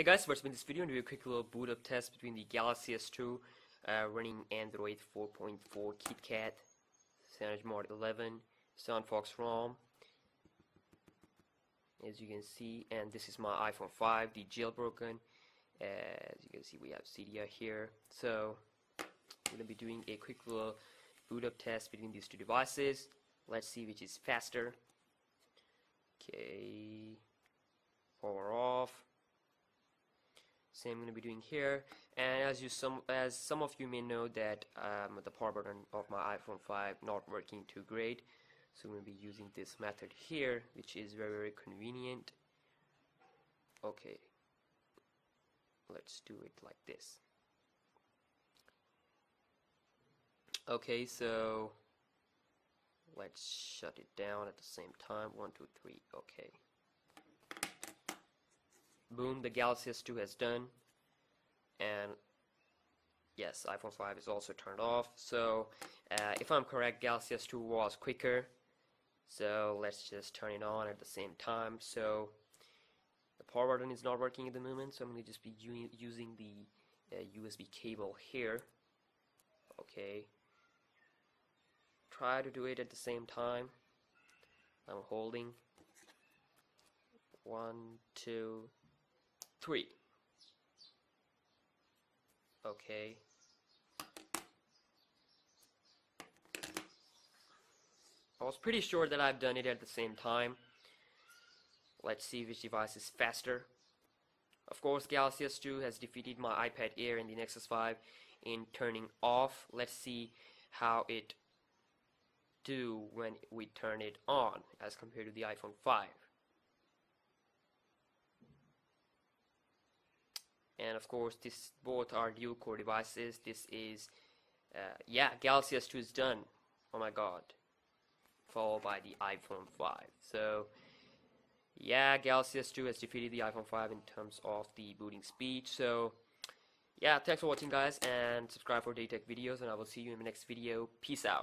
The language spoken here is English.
Hey guys, what's this video and do a quick little boot up test between the Galaxy S2 uh, running Android 4.4 KitKat, CyanogenMod 11, SunFox ROM, as you can see, and this is my iPhone 5, the jailbroken. as you can see, we have Cydia here. So I'm gonna be doing a quick little boot up test between these two devices. Let's see which is faster. Okay, power off same I'm going to be doing here. And as you some as some of you may know that um, the power button of my iPhone 5 not working too great. So I'm going to be using this method here which is very very convenient. Okay. Let's do it like this. Okay so let's shut it down at the same time. One two three. Okay boom the Galaxy S2 has done. And yes iPhone 5 is also turned off. So uh, if I'm correct Galaxy S2 was quicker. So let's just turn it on at the same time. So the power button is not working at the moment so I'm going to just be using the uh, USB cable here. Okay. Try to do it at the same time. I'm holding. One two three. Okay. I was pretty sure that I've done it at the same time. Let's see which device is faster. Of course, Galaxy S2 has defeated my iPad Air and the Nexus 5 in turning off. Let's see how it do when we turn it on as compared to the iPhone 5. And of course this both are dual core devices. This is uh, yeah Galaxy S2 is done. Oh my god. Followed by the iPhone 5 so yeah Galaxy S2 has defeated the iPhone 5 in terms of the booting speed. So yeah thanks for watching guys and subscribe for daytech videos and I will see you in the next video. Peace out